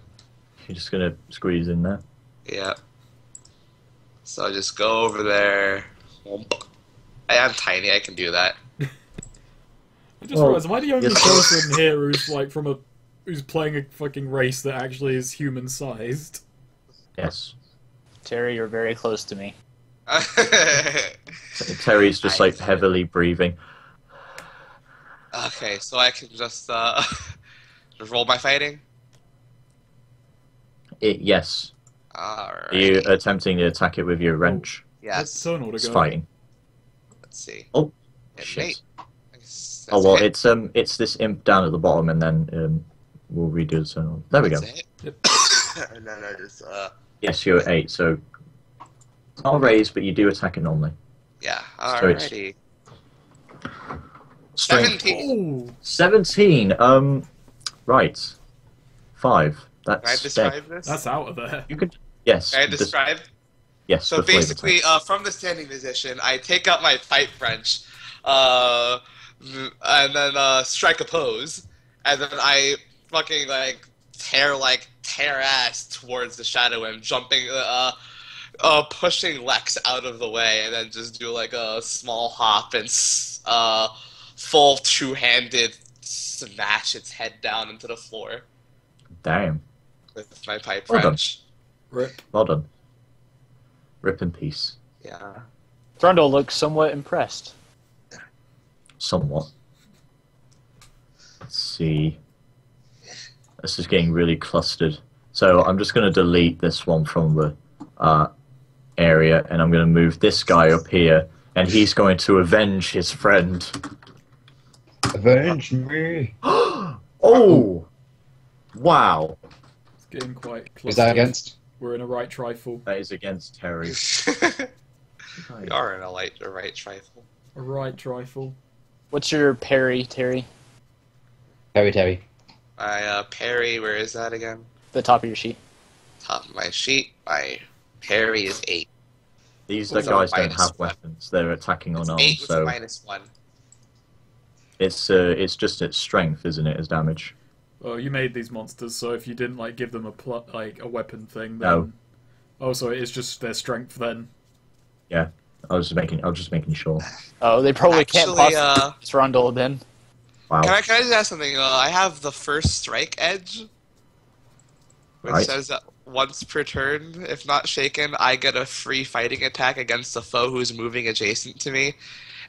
You're just gonna squeeze in there. Yeah. So just go over there. Whomp. I am tiny, I can do that. I just Well, realized, am I the only yes. person here who's like from a who's playing a fucking race that actually is human sized? Yes. Terry, you're very close to me. Terry's just like heavily breathing. okay, so I can just uh, just roll my fighting. It, yes. Alright. Are you attempting to attack it with your wrench? Let's Yes. turn order It's go. fighting. Let's see. Oh, Hit shit. me. I guess Oh well, it's um, it's this imp down at the bottom, and then um, we'll redo the turn. There we go. That's it. and then I just uh, Yes, you're at eight, so I'll raise, but you do attack it normally. yeah. So Alrighty. Strength Seventeen. Oh, 17. Um, right. Five. Can I That's describe dead. this? that's out of there. You could. Yes. Can I des- describe? Yes. So basically, uh, from the standing position, I take out my pipe wrench, uh, and then uh, strike a pose, and then I fucking like tear like tear ass towards the shadow and jumping, uh, uh, pushing Lex out of the way, and then just do like a small hop and uh, full two handed smash its head down into the floor Damn. with my pipe Well done. Rip. Well done. Rip in peace. Yeah. Thrundle looks somewhat impressed. Somewhat. Let's see. This is getting really clustered. So I'm just going to delete this one from the uh, area, and I'm going to move this guy up here, and he's going to avenge his friend. Avenge me. oh! Wow. It's getting quite close. Is that against? We're in a right trifle. That is against Terry. we are in a light, a right trifle. A right trifle. What's your parry, Terry? Terry, Terry. My uh, parry, where is that again? The top of your sheet. Top of my sheet. My parry is eight. These What's the guys don't have one? weapons. They're attacking It's unarmed, eight so minus one. it's uh, it's just its strength, isn't it, as damage? Oh, you made these monsters, so if you didn't like give them a pl- like a weapon thing, then No. oh, so it is just their strength then. Yeah, I was just making I was just making sure. Oh, they probably can't Actually, possibly uh, Thrundle then. Wow. can I can I just ask something? Uh, I have the first strike edge, which Right. says that once per turn, if not shaken, I get a free fighting attack against a foe who's moving adjacent to me,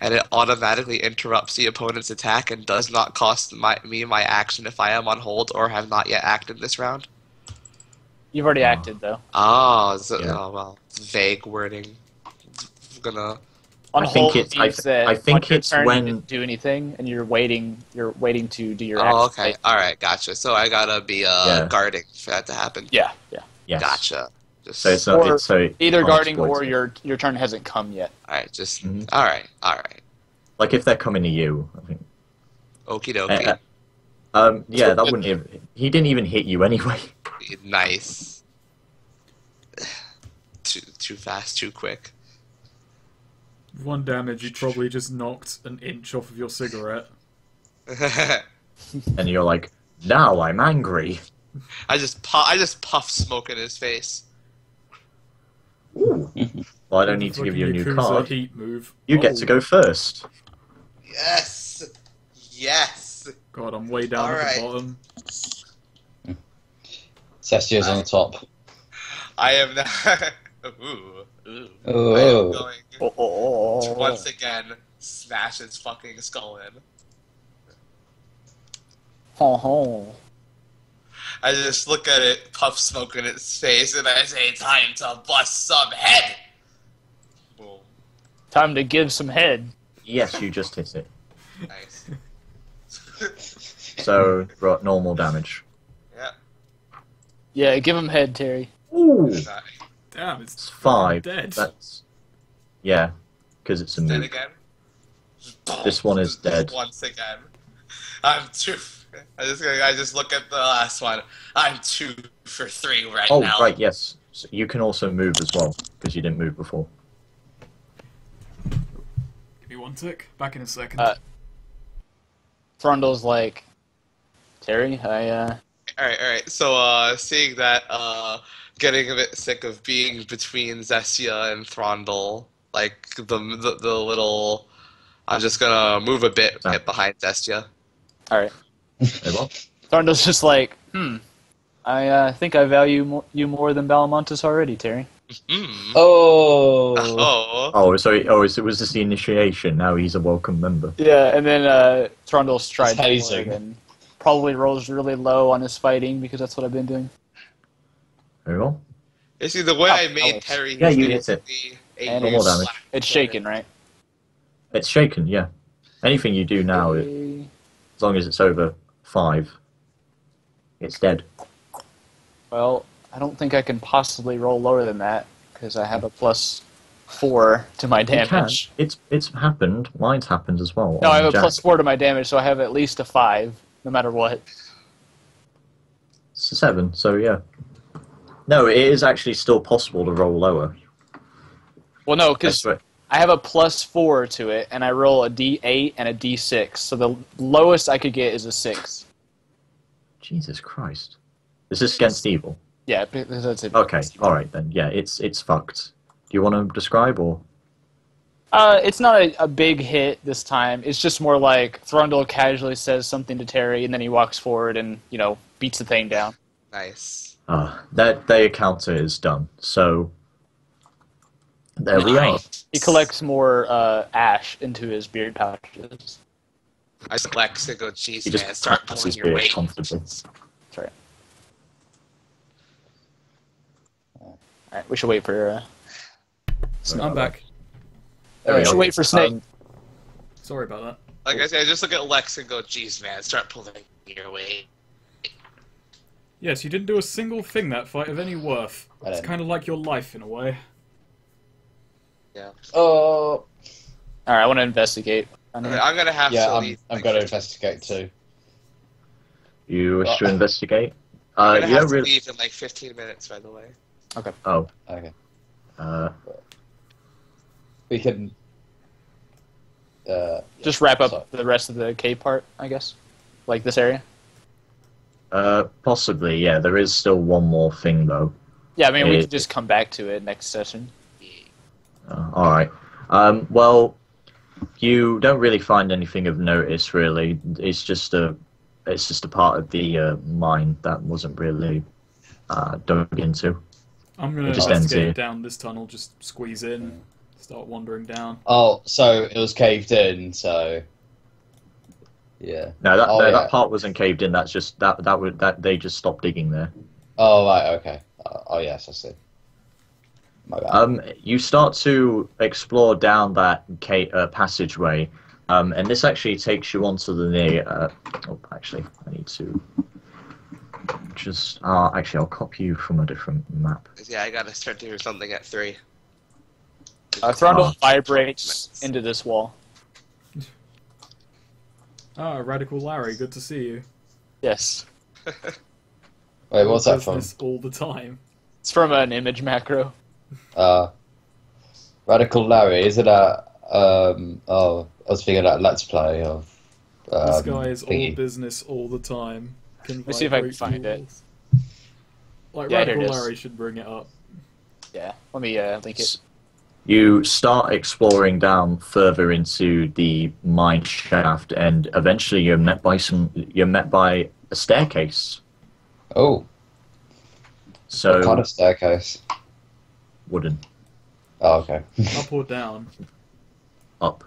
and it automatically interrupts the opponent's attack and does not cost my, me my action if I am on hold or have not yet acted this round. You've already Oh. acted though. Oh, is it, Yeah. oh well, vague wording. I'm gonna On I think hold it's- I th- that I think on your it's turn, when- you didn't do anything, and you're waiting. You're waiting to do your. Oh, action. okay. All right, gotcha. So I gotta be uh, Yeah. guarding for that to happen. Yeah, yeah. Yes. Gotcha. Just So it's not it's so Either guarding or your your turn hasn't come yet. all right. Just Mhm. all right. All right. like if they're coming to you, I think. Okie dokie. Uh, uh, um, yeah, that wouldn't. Even, he didn't even hit you anyway. nice. too too fast, too quick. One damage, you probably just knocked an inch off of your cigarette. And you're like, now I'm angry. I just pu- I just puff smoke in his face. Well, I don't need to give you a new card. Heat move. You get Oh, to go oh. first. Yes. Yes. God, I'm way down at Alright. the bottom. Zestia's on the top. I am now. ooh. Ooh. I am Oh. going Oh, oh, to oh. once again smash his fucking skull in. Ho, ho. I just look at it, puff smoke in its face, and I say, "Time to bust some head." Boom. Time to give some head. Yes, you just hit it. Nice. So, right, normal damage. yeah. Yeah, give him head, Terry. Ooh, Damn, it's it's five. dead. That's yeah, because it's a Then move. again. This one is dead. Once again. I'm two. I just I just look at the last one. I'm two for three right Oh, now. right, yes. So you can also move as well because you didn't move before. Give me one tick. Back in a second. Uh, Thrundle's like, Terry, I, uh, All right, all right. So, uh, seeing that, uh, getting a bit sick of being between Zestia and Thrundle, like the the, the little I'm just gonna move a bit Ah. get behind Zestia. All right. Very well. Just like, hmm. I uh, think I value mo- you more than Balamontis already, Terry. Mm. Oh. Oh. Oh, so oh, so it was just the initiation. Now he's a welcome member. Yeah, and then uh, Thorndel strides hazing. and probably rolls really low on his fighting because that's what I've been doing. Very well. You see, the way Oh, I made Alex. Terry, Yeah, you hit it. basically And it's- damage. It's shaken, right? It's shaken. Yeah. Anything you do now, it, as long as it's over five, it's dead. Well, I don't think I can possibly roll lower than that because I have a plus four to my damage. It's it's happened. Mine's happened as well. No, I have a Jack. plus four to my damage, so I have at least a five, no matter what. It's a seven. So yeah. No, it is actually still possible to roll lower. Well, no, because. I have a plus four to it, and I roll a d8 and a d6, so the lowest I could get is a six. Jesus Christ. Is this against evil. Yeah, that's it. Okay. All right then. Yeah, it's it's fucked. Do you want to describe or? Uh, it's not a, a big hit this time. It's just more like Thrundle casually says something to Terry, and then he walks forward and you know beats the thing down. Nice. Ah, that their counter is done. So there we are. Nice. He collects more uh, ash into his beard pouches. I select to go cheese He man. just Start pats pulling his your beard weight. comfortably. That's right. All right, we should wait for. Uh, I'm back. There we we should are. wait for Snake. Um, Sorry about that. Like I said, I just look at Lex and go, "Geez, man, start pulling your weight." Yes, you didn't do a single thing that fight of any worth. I It's didn't. kind of like your life in a way. Yeah. Oh. All right, I want to investigate. I Okay, know. I'm gonna have Yeah, to I'm. I'm going to investigate too. You wish to Uh, investigate? I'm Uh, gonna have to really. leave in like 15 minutes, by the way. Okay. Oh, Okay. uh, We can. Uh, Just wrap up So- the rest of the cave part, I guess, like this area. uh, possibly. Yeah, there is still one more thing though. Yeah, I mean we It- could just come back to it next session. Uh, all right. Um, well, you don't really find anything of notice. Really, it's just a, it's just a part of the uh, mine that wasn't really uh, dug into. I'm gonna It just ends investigate down this tunnel, just squeeze in, start wandering down. oh, so it was caved in, so. Yeah. No, that Oh, no, yeah. that part wasn't caved in. That's just that that would that they just stopped digging there. Oh, right, okay. Uh, oh, yes, I see. My bad. Um, you start to explore down that ca- uh, passageway, um, and this actually takes you onto the near. Uh, oh, actually, I need to just. Uh, actually, I'll copy you from a different map. Yeah, I gotta start doing something at three. Uh, Thrundle Oh. vibrates into this wall. Ah, Radical Larry, good to see you. Yes, Wait, what's that from? Business all the time. it's from an image macro. Uh, Radical Larry, is it a. Um, oh, I was thinking that Let's Play of. Um, this guy is all business all the time. Can me see if I can vibrate find it. Like Yeah, here it Radical. Larry should bring it up. Yeah, let me uh, link it. You start exploring down further into the mine shaft, and eventually you're met by some. You're met by a staircase. Oh, So what kind of staircase? Wooden Oh, okay. Up or down? up.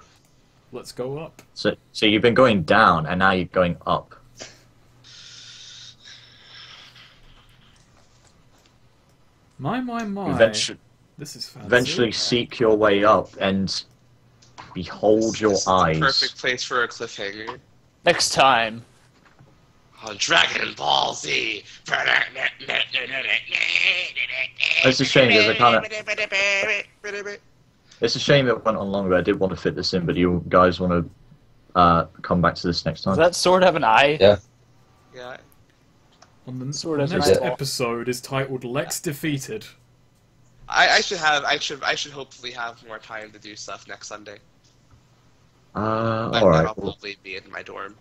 Let's go up. So so you've been going down, and now you're going up. My, my, my. Eventually, This is fancy. eventually seek your way up and behold your This is the eyes. Perfect place for a cliffhanger. Next time, On Dragon Ball Z. It's a shame that they kinda- It's a shame it went on longer. I did want to fit this in, but you guys want to uh, come back to this next time? does time? that sword have an eye? Yeah. Yeah. On the Sort of next nice. episode is titled "Lex Defeated." I, I should have. I should. I should hopefully have more time to do stuff next Sunday. Uh, By all right. I'll probably be in my dorm.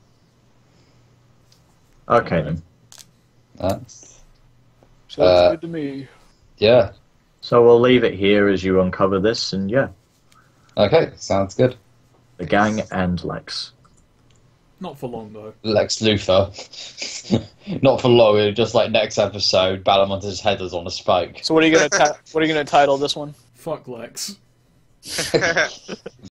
Okay then. So that's Uh, good to me. yeah. So we'll leave it here as you uncover this, and yeah, Okay, sounds good. the gang and Lex. Not for long though. Lex Luthor. Not for long. Just like next episode, Balamonte's head is on a spike. So what are you gonna ti- what are you gonna title this one? Fuck Lex.